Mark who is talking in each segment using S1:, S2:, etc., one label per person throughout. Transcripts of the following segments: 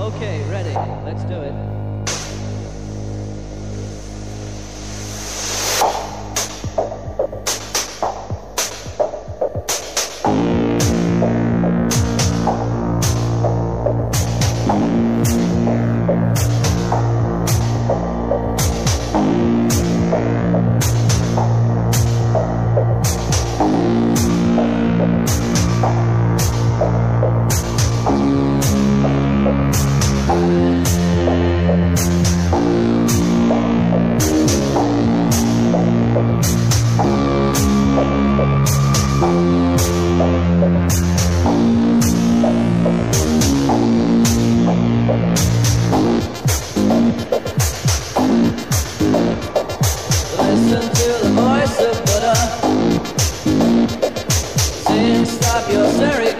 S1: Okay, ready. Let's do it. Thank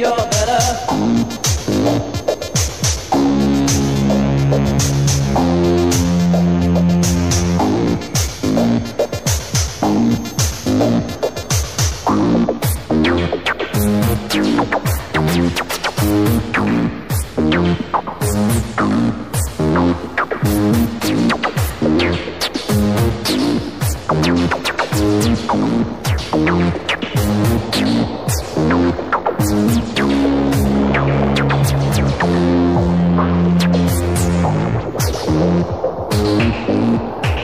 S1: you're better.